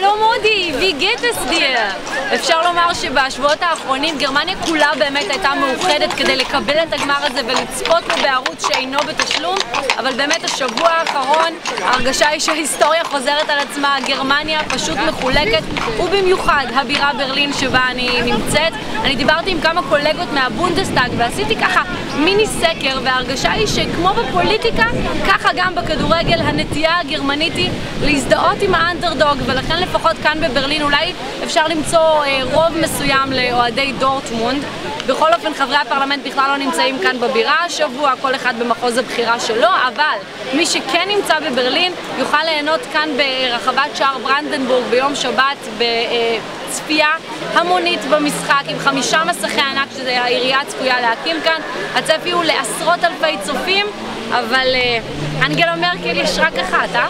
Hallo מודי, wie geht es dir? אפשר לומר שבשבועות האחרונים גרמניה כולה באמת הייתה מאוחדת כדי לקבל את הגמר הזה ולצפות בו בערוץ שאינו בתשלום, אבל באמת השבוע האחרון ההרגשה היא שההיסטוריה חוזרת על עצמה, גרמניה פשוט מחולקת, ובמיוחד הבירה ברלין שבה אני נמצאת. אני דיברתי עם כמה קולגות מהבונדסטאג ועשיתי ככה מיני סקר, וההרגשה היא שכמו בפוליטיקה, ככה גם בכדורגל הנטייה הגרמנית היא להזדהות עם האנדרדוג, ולכן לפחות כאן בברלין אולי אפשר למצוא אה, רוב מסוים לאוהדי דורטמונד. בכל אופן חברי הפרלמנט בכלל לא נמצאים כאן בבירה השבוע, כל אחד במחוז הבחירה שלו, אבל מי שכן נמצא בברלין יוכל ליהנות כאן ברחבת שער ברנדנבורג ביום שבת בצפייה המונית במשחק עם חמישה מסכי ענק שהעירייה צפויה להקים כאן. הצפי הוא לעשרות אלפי צופים, אבל אה, אנגלה מרקל יש רק אחת, אה?